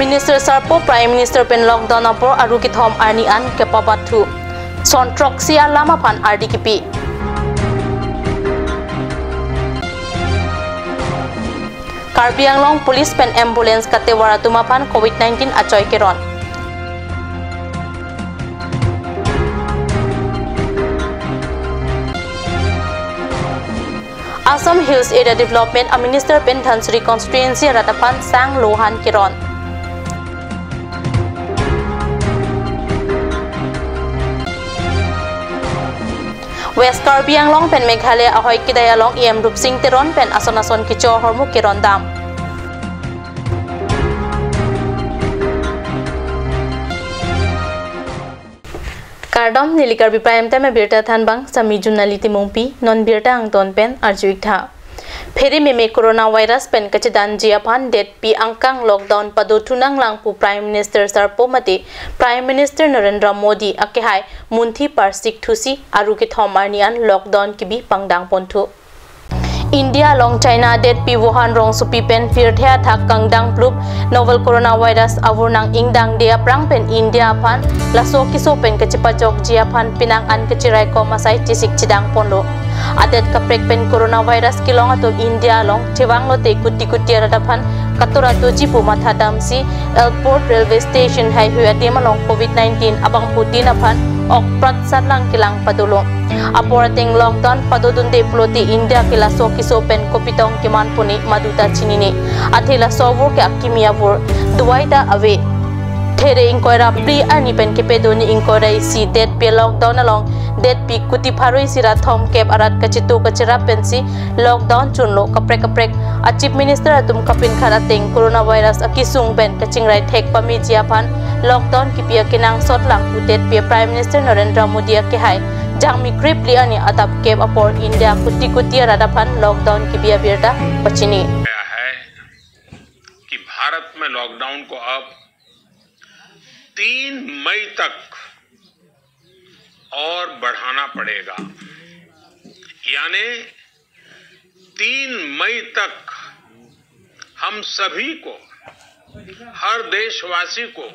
Minister Sarpo Prime Minister pen lockdown apor aru kithom arni an kepapathu. Sontrok lama pan RDKP. Karbi Anglong Police pen ambulance katewara tumapan COVID-19 acoy keron. Hills Area Development a Minister pen Dhansuri Constituency ratapan sang Lohan Kiron. Pen Meghalaya ahoy kidai along EM Rup Singh Teron pen ason ason kicho hormu kiron dam. Kardom nili karbi prime time birta than bang sami junali timongpi non birta ang ton pen arjuik tha. Peri meme coronavirus pen kachidan jiapan det pi angkang lockdown padu tunang langpu prime minister sarpomati prime minister narendra modi akehai munthi parsik thusi aruki thomarnian lockdown kibi pangdang pontu India long China det pi Wuhan rong supi pen fir thea thak kangdang plup novel coronavirus avur nang ingdang dia prang pen India pan laso kiso pen kechipa jok jia pan pinang an kechirai ko masai chisik chidang pondo adet kaprek pen coronavirus kilong ato India long chewang lo te kuti kuti rada pan katura to jipu matha damsi airport railway station hai huya malong covid 19 abang putin apan ok prat satlang kilang padulong aporating lockdown padodunde ploti India kila so kiso pen kopitong kiman puni maduta chinini athila sovo ke akimia vur duwaida ave there inkoira pri ani pen ke pedoni inkoira si det pe lockdown along det pi kuti pharoi sira thom kep arat kachitu kachira pensi lockdown chunlo kapre kaprek a chief minister atum kapin khara teng coronavirus akisung ben kaching rai thek pami lockdown की पिया किनांग सोट लांग कुटेट पिया prime minister Narendra Modi के हाय jang mi krip li ani atap kep apor india. Kuti kuti radapan lockdown की बिया बिरटा पचिनी है कि भारत में लॉकडाउन को अब तीन मई तक और बढ़ाना पड़ेगा यानी तीन मई तक हम सभी को हर देशवासी को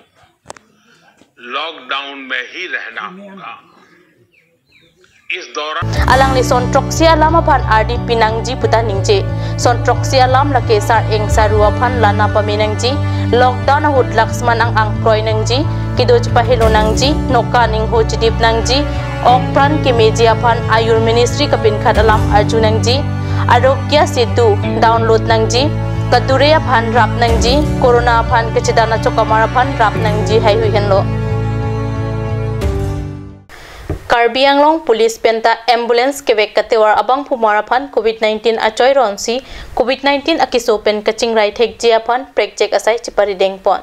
लॉकडाउन में ही रहना होगा। इस दौरान अलांगले सोनट्रोक्सिया लामा फान आरडी पिनांगजी पुता निंचे सोनट्रोक्सिया लाम लके सार एंगसा रुआ फान लाना पमिनंगजी लॉकडाउन हुड लक्ष्मण अंग अंग क्रोय नंगजी किदोज पहेलो नंगजी नोका निंग हो चिदीप नंगजी ओकप्रान के मेजिया फान आयुर मिनिस्ट्री कपिन खत अलाम अर्जुनंगजी आरोग्य सेतु डाउनलोड नंगजी कदुरे फान राप नंगजी कोरोना फान कचिदाना चोकमारा फान राप नंगजी है हुई हनलो कार्बी आंगलोंग पुलिस पेंटा एंबुलेंस केवे कतेवर अबंग फुमारा फन कोविड 19 अचोय रोनसी कोविड 19 अकिसो पेन कचिंग राइट हेक जिया फन प्रेकचेक असाई चिपरि डेंग पोन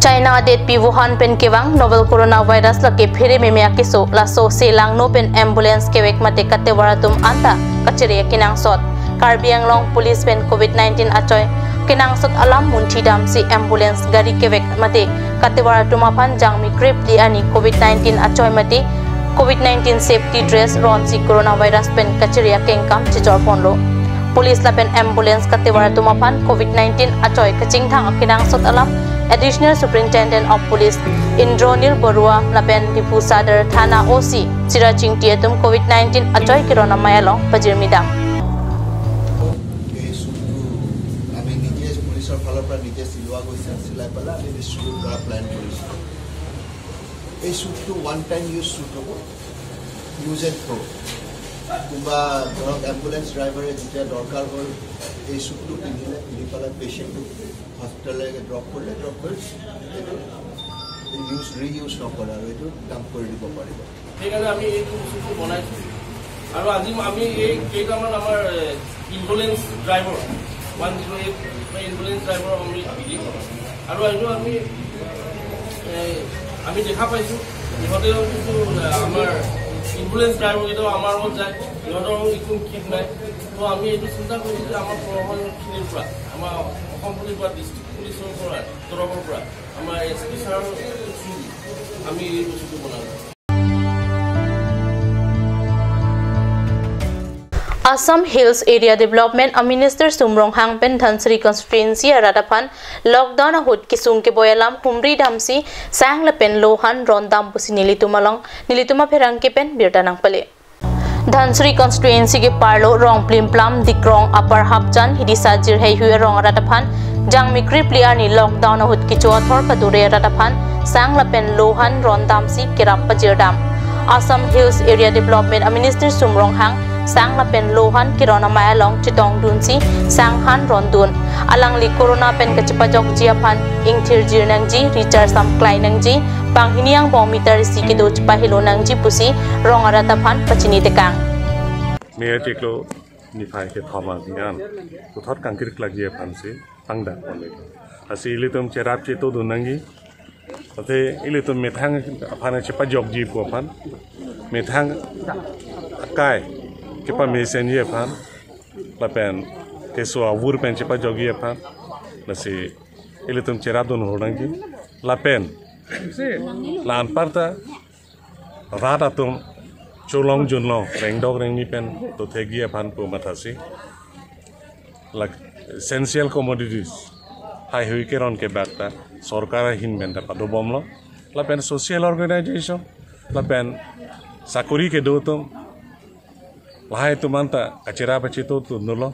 चाइना डेट पी वुहान पेन केवांग नोवेल कोरोना वायरस लके फेरे में में अकिसो लासो से लांग नो पेन एंबुलेंस केवेक मते कतेवर तुम अंता कचरे किनांग सोत कार्बी पुलिस पेन कोविड 19 अचोय COVID-19 Achoy kinang sot alam munthi dam si ambulance gari kewek mate katewara tumapan jangmi grip li ani covid-19 achoy mate covid-19 safety dress ron si coronavirus pen kachiria kengkam chichor ponlo police la pen ambulance katewara tumapan covid-19 achoy kaching thang kinang sot alam additional superintendent of police indronil borua la pen dipu sadar thana oc chiraching tietum covid-19 achoy kirona mayalong pajirmidang পৰা নিজে চিলোৱা গৈছে চিলাই পেলাই আমি ডিষ্ট্ৰিবিউট কৰা plan কৰিছোঁ এই শ্বুটটো ওৱান টাইম ইউজ শ্বুট হ'ব ইউজ এণ্ড থ্ৰ' কোনোবা ধৰক এম্বুলেঞ্চ ড্ৰাইভাৰে যেতিয়া দৰকাৰ হ'ল এই শ্বুটটো পিন্ধিলে পিন্ধি পেলাই পেচেণ্টটোক হস্পিটেললৈকে ড্ৰপ কৰিলে ড্ৰপ কৰি এইটো ইউজ ৰি ইউজ নকৰে আৰু এইটো ডাম্প কৰি দিব পাৰিব সেইকাৰণে আমি এইটো বস্তুটো বনাইছোঁ। আৰু আজি আমি এই কেইটামান আমাৰ ambulance driver one zero' eight ambulance driver আমি কৰোঁ আৰু এইটো আমি আমি দেখা পাইছোঁ। ইহঁতেও কিন্তু আমাৰ ইম্বুলেঞ্চ ড্ৰাইভাৰকেইটাও আমাৰ লগত যায় সিহঁতৰো একো ঠিক নাই। তো আমি এইটো চিন্তা কৰিছোঁ যে আমাৰ প্ৰশাসনখিনিৰ পৰা আমাৰ অসম পুলিচ বা ডিষ্ট্ৰিক্ট পুলিচৰ পৰা তৰফৰ পৰা আমাৰ এছ পি ছাৰৰ আমি এই বস্তুটো বনালোঁ Assam Hills Area Development a Minister Sumrong Hangpen Dhansri Constituency Radaphan Lockdown Hut Kisung ke Boyalam Humri Damsi Sanglapen Lohan Rondam Pusi Nilitumalong Nilituma Pherangkepen Birdanang Pale धनसुरी कन्स्टिटुएंसी के पार्लो रोंग प्लिम प्लाम दिक्रोंग अपर हापचान हिडिसा जिर है हुए रोंग राटाफान जांग मिक्री प्लियार नि लॉकडाउन हुत किचो अथोर पदुरे राटाफान सांग लपेन लोहान रोंदामसी केराप जिरडाम Assam hills area development minister Sumrong Hong สังละเป็นโลหันกิรอนามายลองจิตองดุนซีสังหันรอนดุนอลังลิโครนาเป็นกัจจปจกจีพันอิงเทอร์จีนังจีริชาร์ดซัมคลายนังจีปังหินียงบอมมิตาริสิกิดูจปาฮิโลนังจีปุซีรองอารัตพันปจินิเตกังเมียจิกโลนิพายเคทอมางันตุทอดกังกิริกลากีพันซีตั้งดักวันเลยอาศิลิตุมเชรับเจโตดุนังจีเพราะเทอิลิตุมเมทังพันกัจจปจกจีปัวพันเมทังกาย মেথাং আকাই kepa mesen ye pan la pen ke so avur pen chepa jogi ye pan la si ile tum chera don hodangi la pen la anparta rata tum cholong junlong reng dog reng ni pen to thegi ye pan pu mathasi la essential commodities hai hui ke ron ke bakta সরকার হিন বেন্দা পাদো বমলো লাপেন social organisation লাপেন চাকরি কে দৌতম lahai tu manta achira pachi chito tu nulo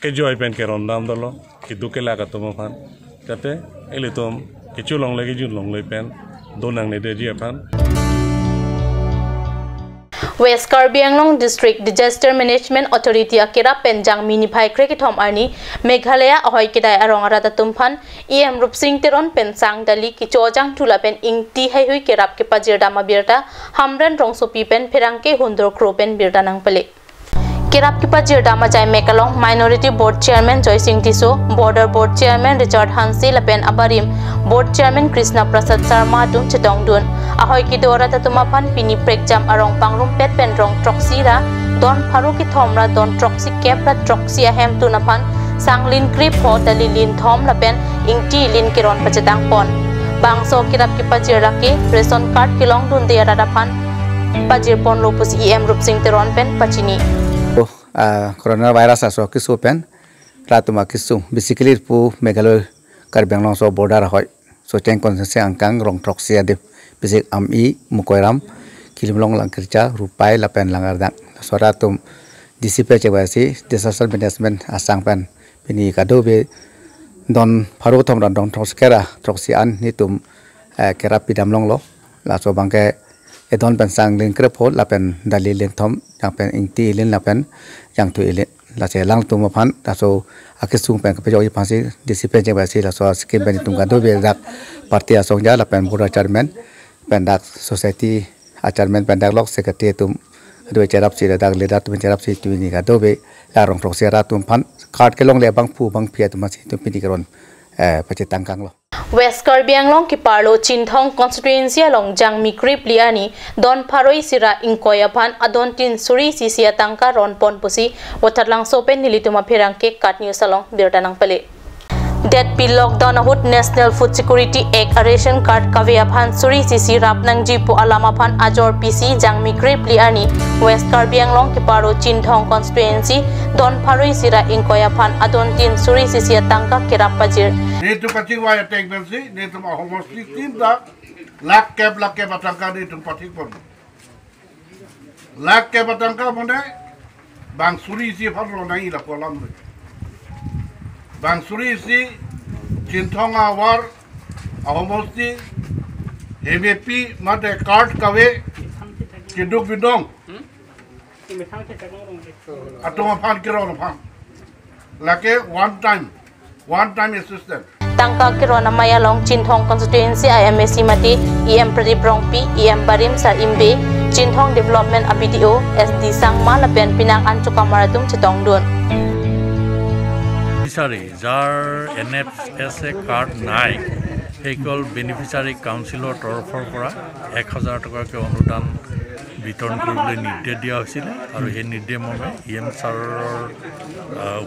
ke joy pen ke rondam dolo ki duke la ka tu pan kate ele tum ke chulong lagi jun long le pen donang ne de ji pan west कार्बिंग district disaster management authority अकेरा पेंजांग मीनीफाई क्रेकिथम आर्नी मेघालय अहय केदाय रंगारा तुम्फान इम रूप सिंह तेरन पेंचांग दाली किचोजांग टूलापेन इंग टी हई हुई केराप के पाजिर दामा बीरता हमरन रंगसोपी पेन फेरंगके हुंदर क्रोपेन बीरता नंगपले केराप के पाजिर दामा जाय मेकालोंग minority board chairman Jai Singh Tisso border board chairman Richard Hanse लपेन अबारिम बोर्ड चेयरमैन कृष्णा प्रसाद शर्मा दुम चितोंगडुन Tum Chetong Dun, Ahoy Kidora Tatumapan Pini Prekjam Arong Pangrum Pet Penrong Troxira, Don Paruki Thomra Don Troxi Kepra Troxia Hem Tunapan, Sanglin Krip Ho Dalilin Thom Lapen, Ingti Lin Kiron Pachetang Pon. Bangso Kirap Kipa Jiraki, Reson Card Kilong Dun Dearadapan, Pajir Pon Lopus EM Rup Singh Teron Pen Pachini. coronavirus aso kisu pen ratuma kisu basically pu megalo karbeng long so border hoy so teng kon se angkang rong trok sia bisik am i mukoiram kilim long lang kerja rupai la pen langar dang so ratum disipe chewasi disaster management asang pen. Pini kado be don pharu thom ran dong trok skera trok sian ni tum kera pidam long lo. La so bangke edon pen sang ling krep hol la pen dali len yang pen ing ti len la pen yang tu ile la se lang tu ma phan ta so akisung pen pe jo i phansi disipe je ba si la so skim pen tum ga do be dak. Parti ja la pen bura chairman pen dak society achairman pen dak lok secretary tum do charap si dak le dak tum charap si tu ni ga do be la rong prok se ra tum phan card ke long le bang pu bang phia tum si tum pini karon eh pa che tangkang lo. West Karbi Anglong ki parlo Chinthong constituency along jang mikri pliani don pharoi sira ingkoya phan adon tin suri sisia tangka ron pon pusi watharlang sopen nilituma pherang ke kat news along birdanang pale डेट पी lockdown अहुत national food security act ration card कवे अफान सुरी सीसी रापनंग जी पु अलामाफान आजोर पीसी जांगमी क्रेप लियानी वेस्ट कार्बियांग पारो किपारो ढोंग कॉन्स्टिट्युएंसी डॉन फारुई सिरा इंकोया फान अदोन तीन सुरी सीसी तांगा पति वाय टेक बेंसी दा कैब के बतांगा पति पर के मने बांसुरी जी फर रोनाई Bang suri si cintonga war a homosti mate card kawe kiduk bidong. Atong phan kiro na phan Lake one time, one time assistant. tangka kirona maya long chinthong constituency IMAC mati EM Pradip Rongpi EM Barim Sar Imbe Chinthong Development ABDO SD Sangma Lapen Pinang Anchu Kamaratum Chitong Dun beneficiary যাৰ N F S A card নাই সেইসকল বেনিফিচাৰী কাউন্সিলৰ তৰফৰ পৰা এক হাজাৰ টকাকৈ অনুদান বিতৰণ কৰিবলৈ নিৰ্দেশ দিয়া হৈছিলে আৰু সেই নিৰ্দেশ মৰ্মে ই এম ছাৰৰ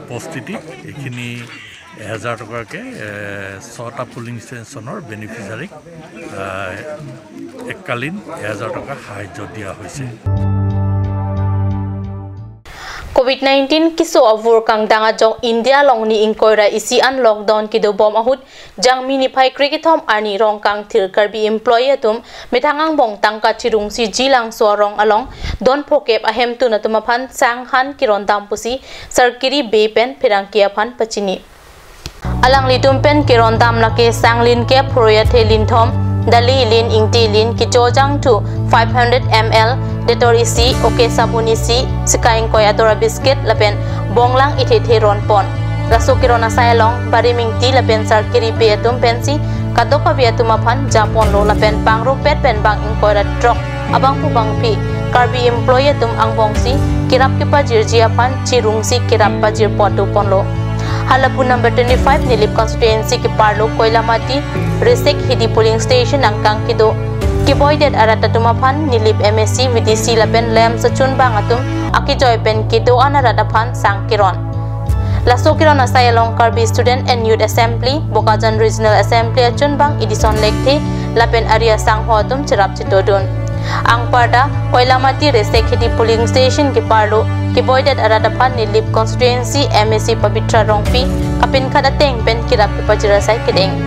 উপস্থিতিত এইখিনি এহেজাৰ টকাকৈ ছটা পুলিং ষ্টেচনৰ বেনিফিচাৰীক এককালীন এহেজাৰ টকা সাহাৰ্য দিয়া হৈছে। COVID-19 kiso avur kang danga jong India long ni inkoira isi an lockdown kido bom ahut jang mini pai kriketom ani rong kang thil karbi employee tum mithangang bong tangka chirung si jilang so rong along don phokep ahem tu na tumaphan sang han kiron dampusi sarkiri bepen pirangkia phan pachini alang litum pen kiron dam lake sanglin ke proya thelin thom dali lin ingti lin kichojang tu 500 ml detor isi oke sabun isi sekaing koy atora biscuit lapen bonglang ite the ron pon. Rasu kirona sailong bari mingti lapen sar kiri tum pensi kato pa be tum aphan japon lo lapen pangro pet pen bang ing koy trok abang pu bang pi karbi employee tum ang bongsi kirap ki pa jirji apan chirung si kirap pa jir potu pon lo Halapu number 25 Nilip constituency ki parlo Koilamati Resek Hidi polling station ang kang kido Kiboydet arata tumapan nilip MSC VDC laben lem sechun bang atum aki joy pen kido sang kiron. Laso kiron asaya long karbi student and youth assembly Bokajan regional assembly achun bang idison lekte lapen area sang ho atum cerap citodun. ang parda koilamati resekhiti polling station ki parlo ki boidat aradapha nilip constituency msc pabitra rongpi kapin khada teng pen kirap ki pajira sai kideng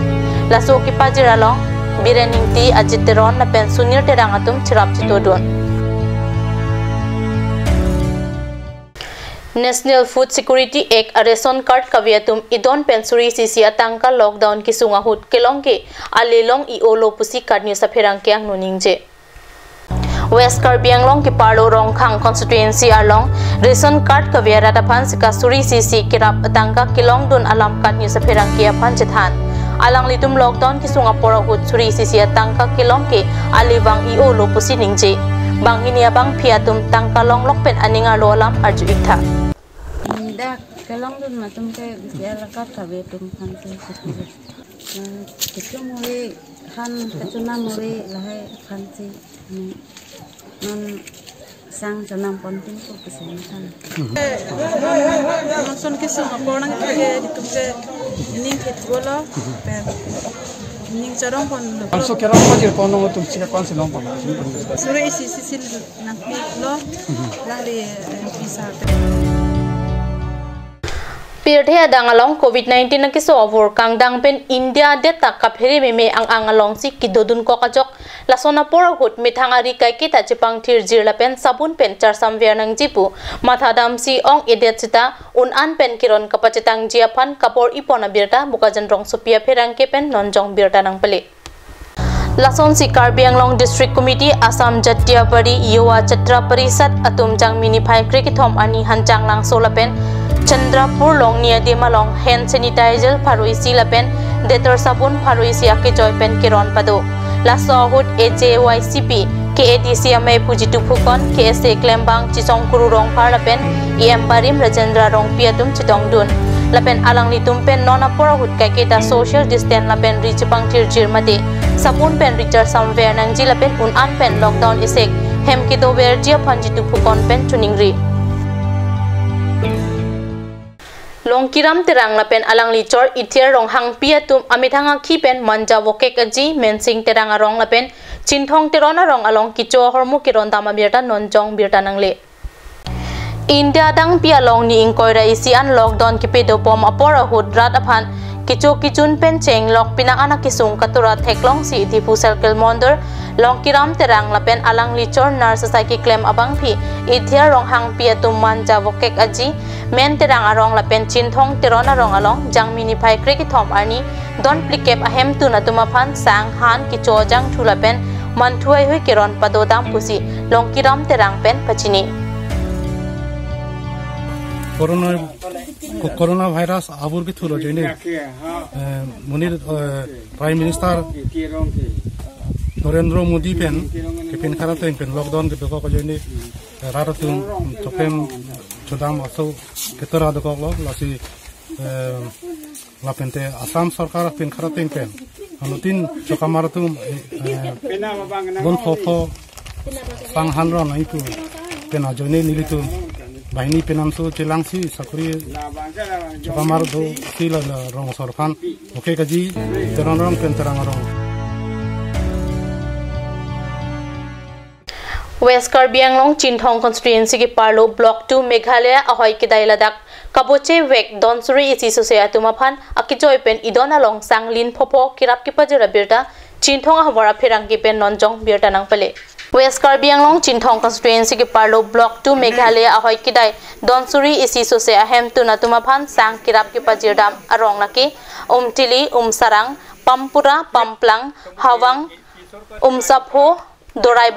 laso ki pajira long birening ti ajiteron na pen sunir te rangatum chirap chitodon national food security act ration card कवियतुम इदोन पेंसुरी सीसी अतंका lockdown की सुंगा हुत केलोंगे आलेलोंग इओलो पुसी कार्डनी सफेरंग के अंग नुनिंगजे West Karbi Anglong ki parlo rong khang constituency along. Ration card kaviara da phan sika suri sisi kirap atangka kilong dun alam card ni sapherang kya phan chethan. alang litum lockdown ki sunga pora hut suri sisia tangka kilong ke alibang io lo pusi ningje bang hinia bang piatum tangka long lok pen aninga lo alam arju ikta dak kalong dun matum ke ya lakat ka betum kan ke. Ke mure kan kacuna mure lahai kan si non sang janam ponting ko kesehatan. Maksud kisah apa orang itu di tempat ini kita bola, ini cara pun. Also kira apa je kono tu sih kan sih lompat. Sore isi isi nanti lo, lalu bisa. Pirthe adang along covid 19 na kiso over kang dang pen india de tak ka pheri me me ang ang along si kidodun ko kajok. Lasona por hut mithangari kai ki ta chipang thir jir la pen sabun pen char sam ver nang jipu. Matha dam si ong edet chita un an pen kiron kapachitang jia phan kapor ipona birta bukajan rong supia pherang ke pen nonjong birta nang pele. District Committee Assam Jatiapari Yuwa Chatra Parisat Atum Jang Mini Phai Krikithom Ani Hanjang Lang Solapen Chandrapur long nia dema long hand sanitizer pharuisi lapen detor sabun pharuisi ake joy pen kiron pado la sohut AJYCP KADC ame pujitu phukon KSA klembang chisong kuru rong phar lapen EM parim rajendra rong piatum chitong dun. Lapen alang li tumpen nona pora hut kai social distance lapen reach pang tir jir mate sabun pen richer somewhere nang ji lapen un an pen lockdown isek hem ki do wer jia phanjitu phukon pen tuning mensing terang arong lapen chinthong terona rong along kicho hormu kiron dama birta nonjong birta nangle India dang pia long ni ingkoira isi an lockdown kipe do pom apora hud rat aphan kicho kichun pen cheng lok pina ana kisung katura theklong si di pusel kel mondor long kiram terang lapen alang lichor nar society claim abang phi ithia rong hang pia tum man javokek aji เมนเตรังอารองละเป็นจินทงเตรอนอารองอาองจังมินิไพคริกทอมอันนี้ดอนปลิเก็บอเฮมตุนตุมาพันสังฮานกิจอจังทุละเป็นมันถวยหุยกิรอนปะโดดามพุซิลงกิรอมเตรังเป็นปชินี corona corona virus आविर्भूत हुलो जैने मुनि prime minister Narendra Modi पेन पेन खारा पेन पेन lockdown के बेको को जैने रात तुम तो पेन asam sarkar pen khara ten pen anutin chokamar tum bon kho kho sang hanro nai tu pen bahini penam so celangsi sakuri sila rong sorkan oke kaji terang rong pen terang West Karbi Anglong Chinthong constituency ki Parlo block 2 Meghalaya ahoy kidai ladak kaboche wek donsuri isi sose atuma phan akijoy pen idon along sanglin phopo kirap ki pajira birta Chinthong ahwara phirang ki pen nonjong birta nang pale West Karbi Anglong Chinthong constituency ki Parlo block 2 Meghalaya ahoy kidai donsuri isi sose ahem tu natuma phan sang kirap ki pajirdam arong laki umtili umsarang pampura pamplang hawang umsapho dorai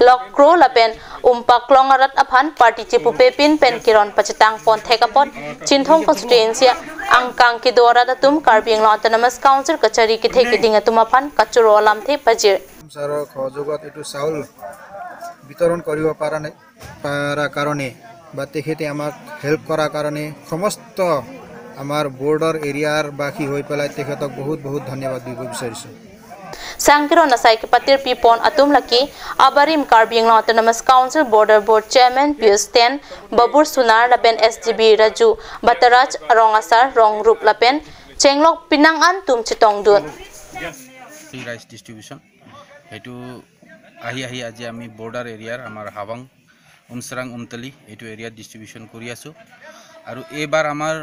basti lokro lapen umpak longarat aphan party chipu pepin pen kiron pachitang pon thekapot chinthong constituency angkang ki dora da tum karbing lo autonomous council kachari ki theki dinga tum aphan kachuro lam the pajir সহযোগত এইটো চাউল বিতৰণ কৰিব পৰা নাই পৰা কাৰণে বা তেখেতে আমাক হেল্প কৰাৰ কাৰণে সমস্ত আমাৰ বৰ্ডাৰ এৰিয়াৰ বাসী হৈ পেলাই তেখেতক বহুত বহুত ধন্যবাদ দিব বিচাৰিছোঁ Sangkiro nasai ke patir pipon atum laki abarim karbing autonomous council border board chairman Pius Ten babur sunar lapen SGB Raju Bataraj rong asar rong rup lapen cenglok pinang an tum chitong dun. আহি আহি আজি আমি বৰ্ডাৰ এৰিয়াৰ আমাৰ হাৱাং উমচৰাং উমতলি এইটো এৰিয়াত ডিষ্ট্ৰিবিউশ্যন কৰি আছোঁ আৰু এইবাৰ আমাৰ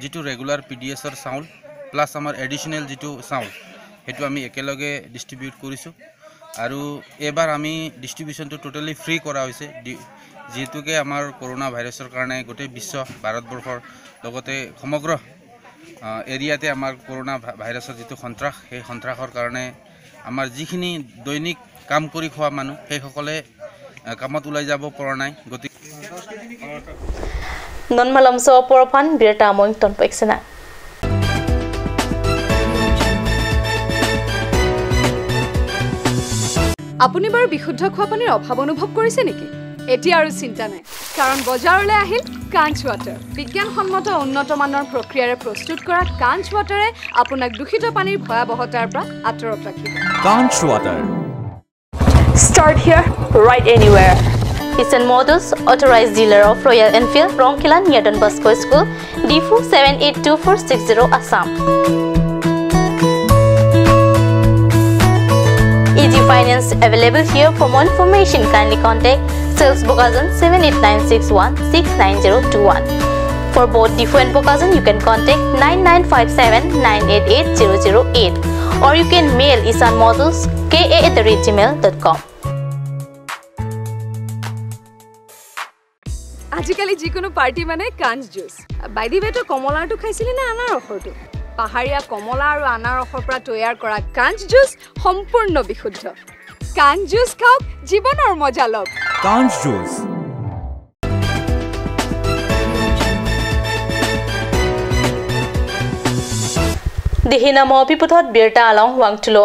যিটো ৰেগুলাৰ পি ডি এছৰ চাউল প্লাছ আমাৰ এডিশ্যনেল যিটো চাউল সেইটো আমি একেলগে ডিষ্ট্ৰিবিউট কৰিছোঁ। আৰু এইবাৰ আমি ডিষ্ট্ৰিবিউশ্যনটো ট'টেলি ফ্ৰী কৰা হৈছে। যিহেতুকে আমাৰ কৰোণা ভাইৰাছৰ কাৰণে গোটেই বিশ্ব ভাৰতবৰ্ষৰ লগতে সমগ্ৰ এৰিয়াতে আমাৰ কৰোণা ভাইৰাছৰ যিটো সন্ত্ৰাস সেই সন্ত্ৰাসৰ কাৰণে আমাৰ যিখিনি দৈনিক কাম কৰি খোৱা মানুহ সেইসকলে কামত ওলাই যাব পৰা নাই। গতিকে বিৰটা আপুনি বাৰু বিশুদ্ধ খোৱা পানীৰ অভাৱ অনুভৱ কৰিছে নেকি? এতিয়া আৰু চিন্তা নাই। কাৰণ বজাৰলৈ আহিল কাঞ্চ ৱাটাৰ বিজ্ঞানসন্মত উন্নত মানৰ প্ৰক্ৰিয়াৰে প্ৰস্তুত কৰা কাঞ্চ ৱাটাৰে আপোনাক দূষিত পানীৰ ভয়াৱহতাৰ পৰা আঁতৰত ৰাখিব। কাঞ্চ water Start here, right anywhere. Eastern Models, authorized dealer of Royal Enfield, Ronkilan, near Don Bosco School, D4 782460 Assam. Finance available here. For more information, kindly contact Sales Bokazan 7896169021. For both D4 and Bokazan, you can contact 9957 988008 or you can mail Isan Models ka at gmail.com. আজিকালি যিকোনো পাৰ্টি মানে কাঞ্চ জুচ বাইদি বাইতো কমলাৰটো খাইছিলি নে আনাৰসৰটো পাহাৰীয়া কমলা আৰু আনাৰসৰ পৰা তৈয়াৰ কৰা কাঞ্চ জুচ সম্পূৰ্ণ বিশুদ্ধ। কাঞ্চ জুচ খাওক জীৱনৰ মজা লওক। কাঞ্চ juice. mo piputhot birta along wangtulo.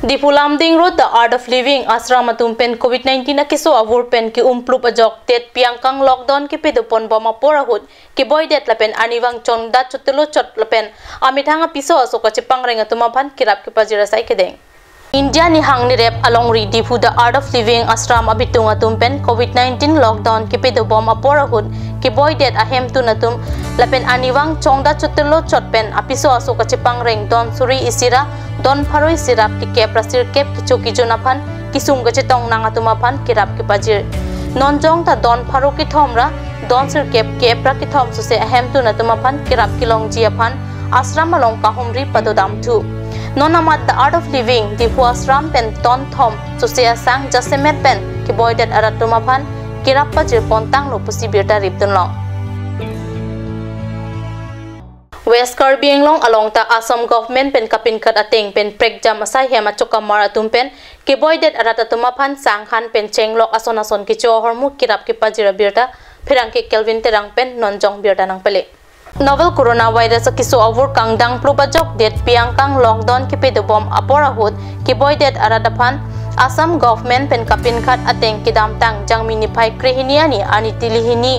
Dipulam ding road the art of living asram atum pen COVID-19 na kiso avur pen ki umplup ajok tet piangkang lockdown ki pedupon boma pora hut ki boy det lapen aniwang chong dat chutelo chot lapen amithanga piso asoka chipang renga tumapan kirap ki pajira sai kedeng. India ni hang ni rep along ri dipu the art of living asram abitung atum pen COVID-19 lockdown ki pedo bom apora hun ki boy det ahem tu natum lapen aniwang chongda chutelo chotpen apiso aso ka chepang reng don suri isira don pharoi sirap ki kep rasir kep ki choki jona phan kisung ga chetong nang atuma phan kirap ki pajir non jong ta don pharo ki thomra don sir kep kep ra ki thom su se ahem tu natuma phan kirap ki long ji phan asram along ka humri padodam tu nonamat the art of living di huasram pen ton thom susia sang jasemet pen ki boydet aratuma phan kirappa jir pontang lo pusi birta riptun long. West Karbi Anglong along ta Assam government pen kapin kat ateng pen prek jam asai hema choka mara tum pen ki boydet arata tuma phan sang khan pen chenglok ason ason ki cho hormu kirap ki pajira birta phirang ki Kelvin terang pen nonjong birta nang pele. Novel coronavirus kiso over kangdang plupajok det piang kang lockdown ki pedo bom apora hut ki boy det aradapan Assam government pen kapin khat ateng kidam tang jang mini phai krihiniani ani tilihini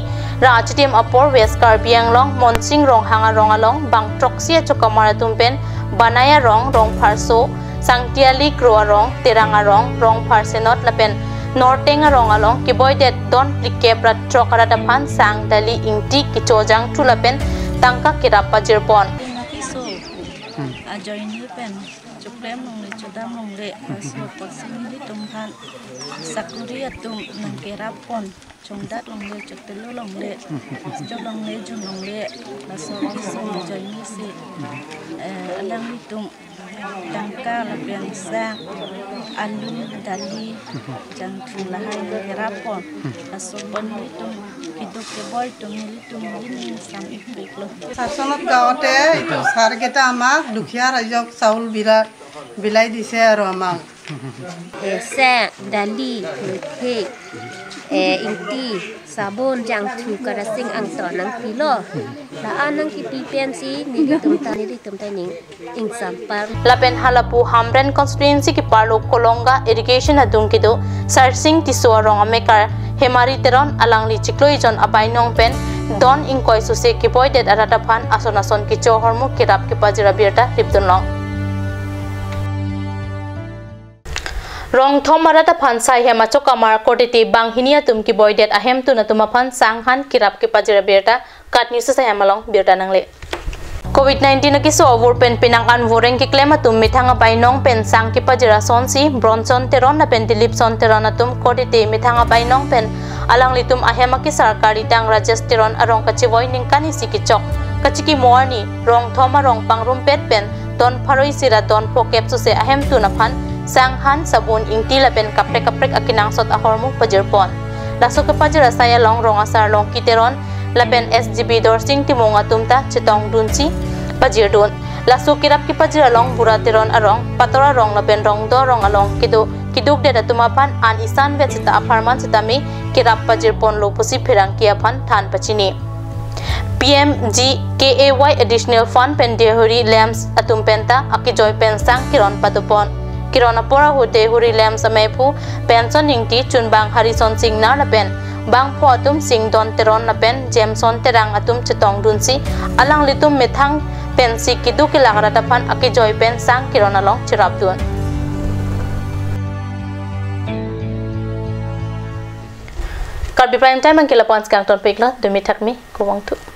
rajtim apor west karbiang long monsing rong hanga rong along bang troxia chokamara tumpen banaya rong rong pharso sangtiali kroa rong teranga rong rong pharsenot lapen nortenga rong along ki boy det don plike prat trokara dapan sang dali ingti ki chojang tulapen tangka kirapa jirpon ajarin pen klem nong le chodam nong le aso toksini li tonghan sakuri atum nang kerapon chongdat long le chotelo long le chot long le jun long le aso aso joini si alang li tung tangka la piangsa alu dali jantung lahai le kerapon aso bon li tung kiduk kebol tung li tung li sam iklo sasanat gaote sargeta ya, amak dukhya rajok saul birat বিলাই দিছে আৰু আমাক Esa, dali, kek, eh, inti, sabun, jang tu karasing ang to nang pilo. Laan nang kipi pensi, nili tumta, nili tumta ning, ing sampar. lapen halapu hamren constituency ki parlo kolonga irrigation adung kido sarsing tiso rong amekar hemari teron alangli chikloi jon apai nong pen don ingkoi suse ki boy det arata phan ason ason ki cho hormu kirap ki pajira birta ripdun long รองทอมรัตพันธ์ไซเฮมาจกมาร์โคติตีบางฮินียตุมกีบอยเดตอาเฮมตุนตุมาพันสังหันกิรับกิปัจเจรเบียร์ตากัดนิวส์ไซเฮมาลองเบียร์ตานังเล่ COVID-19 na kiso over pen pinangkan voring kiklema tumit hanga bay nong pen sang kipajira son si bronson teron na pen dilip son teron na tum kodite mit hanga bay nong pen alang litum ahema ki sarkari tang rajas teron arong kachivoy ning kani sikichok kachiki morni rong thoma rong pangrum pet pen don pharoi sira don pokep su se ahem tu na phan sang han sabun ingti la pen kapre kapre akinang sot ahormu pajir pon laso ke pajira saya long rong asar long kiteron lapen SGB dorsing timong atumta chitong dunchi pajir dun. Lasu kirap ki pajir along bura tiron arong patora rong lapen rong do rong along kidu kiduk de datuma pan an isan ve chita aparman chitami kirap pajir pon lo pusi phirang kia phan than PMG KAY additional fund pen dehuri lamps atum penta aki joy pen sang kiron patupon किरोना पोरा हुते हुरी लैम समय फू pension हिंगटी चुनबांग हरिसन सिंह ना लपेन bang pho atum sing don teron na pen jameson terang atum chetong dun si alang litum methang pen si kidu kilagra tapan aki joy pen sang kirona long chirap dun Karbi prime time ang kilapons kang ton pekla dumi takmi kuwang tu.